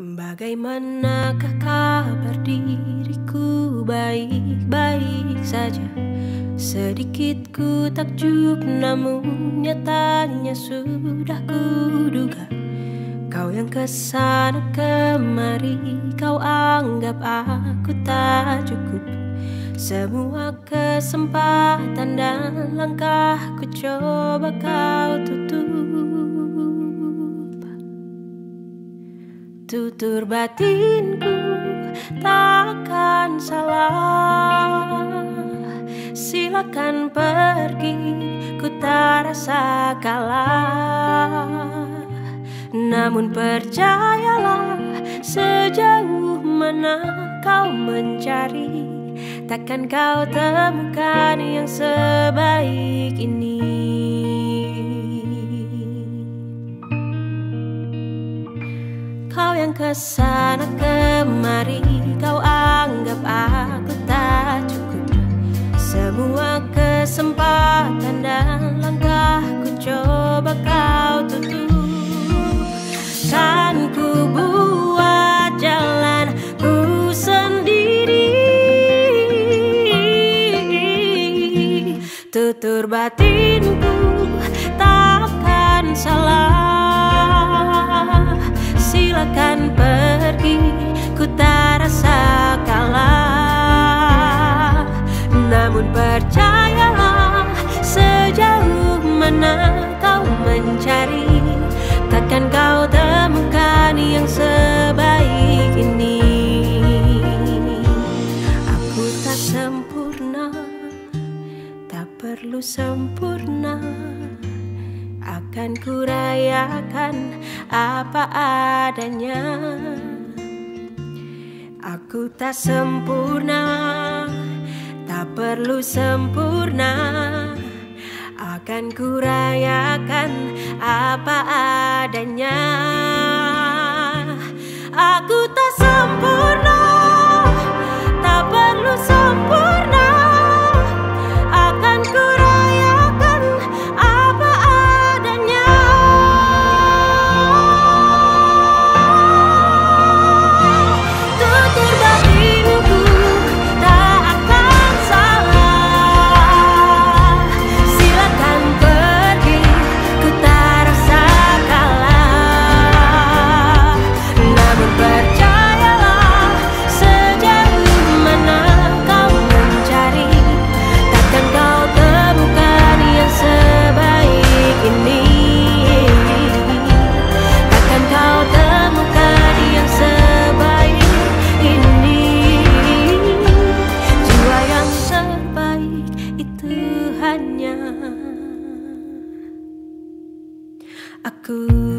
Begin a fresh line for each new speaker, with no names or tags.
Bagaimanakah kabar diriku? Baik-baik saja. Sedikit ku takjub namun nyatanya sudah kuduga Kau yang ke sana kemari kau anggap aku tak cukup. Semua kesempatan dan langkah ku coba kau tutup Tutur batinku takkan salah. Silakan pergi ku tak rasa kalah. Namun percayalah sejauh mana kau mencari Takkan kau temukan yang sebaik ini Kau yang ke sana kemari Kau anggap aku tak cukup. Semua kesempatan kau mencari? Takkan kau temukan yang sebaik ini? Aku tak sempurna Tak perlu sempurna. Akan kurayakan apa adanya. Aku tak sempurna Tak perlu sempurna akan kurayakan apa adanya. aku.